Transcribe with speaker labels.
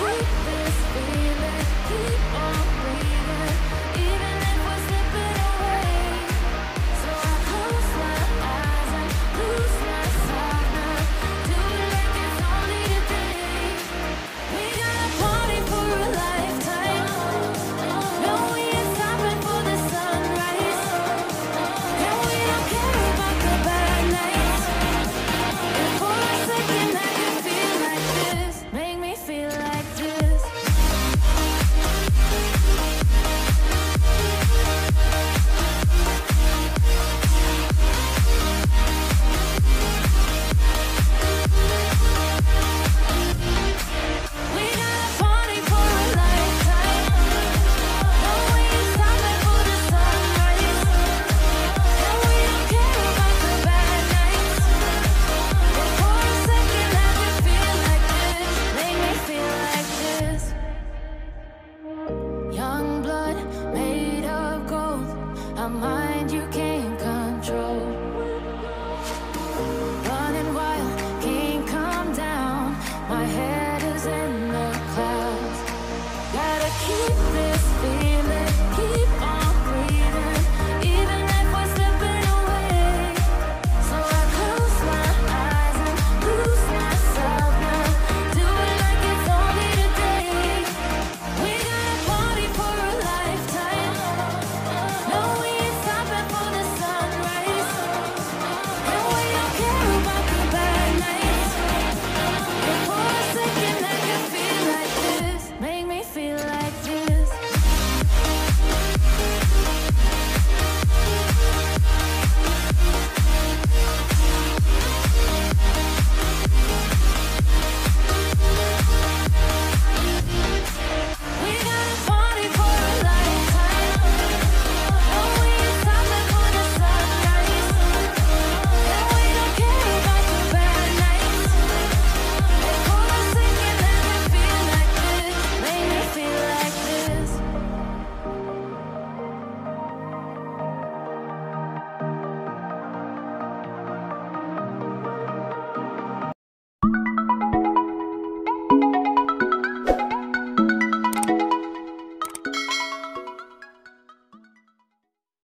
Speaker 1: Keep this feeling, keep on